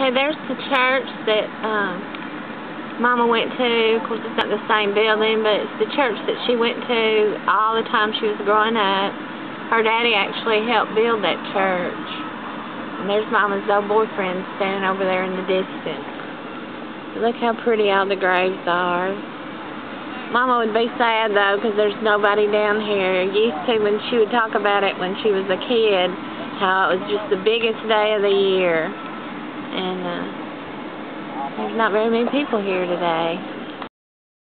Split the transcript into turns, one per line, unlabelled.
Okay, there's the church that um, Mama went to. Of course, it's not the same building, but it's the church that she went to all the time she was growing up. Her daddy actually helped build that church. And there's Mama's old boyfriend standing over there in the distance. Look how pretty all the graves are. Mama would be sad, though, because there's nobody down here. Used to when she would talk about it when she was a kid, how it was just the biggest day of the year. And uh, there's not very many people here today.